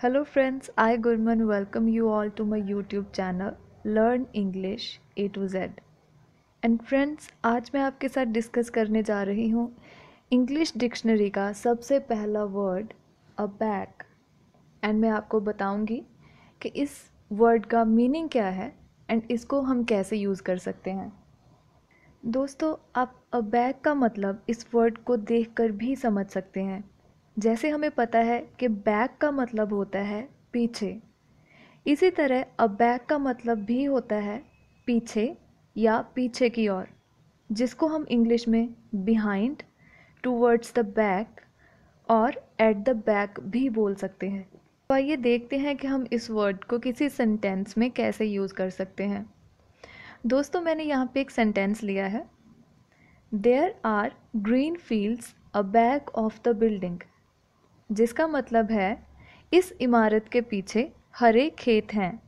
Hello friends, I Gurman welcome you all to my YouTube channel learn English A to Z and friends आज मैं आपके साथ discuss करने जा रही हूँ इंग्लिश डिक्शनरी का सबसे पहला वर्ड अ बैक एंड मैं आपको बताऊँगी कि इस वर्ड का मीनिंग क्या है एंड इसको हम कैसे यूज़ कर सकते हैं। दोस्तों आप अ बैक का मतलब इस वर्ड को देखकर भी समझ सकते हैं। जैसे हमें पता है कि बैक का मतलब होता है पीछे। इसी तरह अ बैक का मतलब भी होता है पीछे या पीछे की ओर, जिसको हम इंग्लिश में बिहाइंड टूवर्ड्स द बैक और एट द बैक भी बोल सकते हैं। तो आइए देखते हैं कि हम इस वर्ड को किसी सेंटेंस में कैसे यूज़ कर सकते हैं। दोस्तों, मैंने यहाँ पे एक सेंटेंस लिया है। There are green fields aback of the building जिसका मतलब है, इस इमारत के पीछे हरे खेत हैं।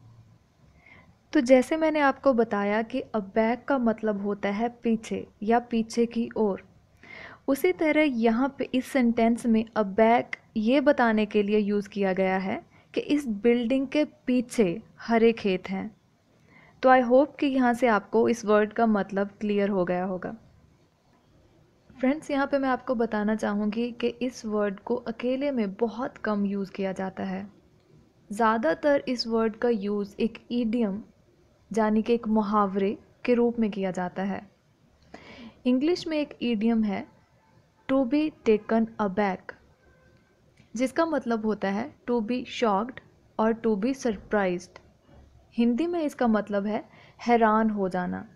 तो जैसे मैंने आपको बताया कि अ बैक का मतलब होता है पीछे या पीछे की ओर, उसी तरह यहाँ पे इस सेंटेंस में अ बैक ये बताने के लिए यूज़ किया गया है कि इस बिल्डिंग के पीछे हरे खेत हैं। तो आई होप कि यहाँ से आपको इस वर्ड का मतलब क्लियर हो गया होगा। फ्रेंड्स यहाँ पे मैं आपको बताना चाहूँगी कि इस वर्ड को अकेले में बहुत कम यूज़ किया जाता है। ज़्यादातर इस वर्ड का यूज़ एक ईडियम यानी कि एक मुहावरे के रूप में किया जाता है। इंग्लिश में एक ईडियम है to be taken a back जिसका मतलब होता है टू बी शॉक्ड और टू बी सरप्राइज़ हिंदी में इसका मतलब है हैरान हो जाना।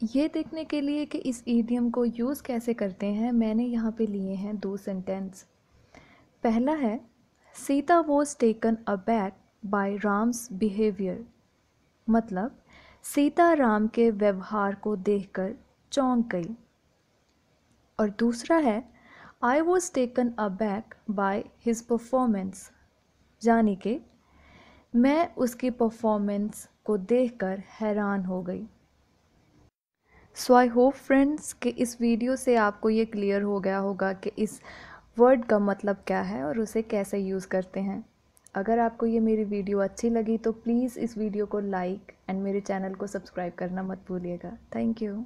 ये देखने के लिए कि इस ईडियम को यूज़ कैसे करते हैं, मैंने यहाँ पे लिए हैं दो सेंटेंस पहला है Sita was taken aback by Ram's behaviour मतलब सीता राम के व्यवहार को देखकर चौंक गई. और दूसरा है I was taken aback by his performance यानी कि, मैं उसकी परफॉर्मेंस को देखकर हैरान हो गई. सो आई होप फ्रेंड्स कि इस वीडियो से आपको ये क्लियर हो गया होगा कि इस वर्ड का मतलब क्या है और उसे कैसे यूज़ करते हैं। अगर आपको ये मेरी वीडियो अच्छी लगी तो प्लीज़ इस वीडियो को लाइक एंड मेरे चैनल को सब्सक्राइब करना मत भूलिएगा। Thank you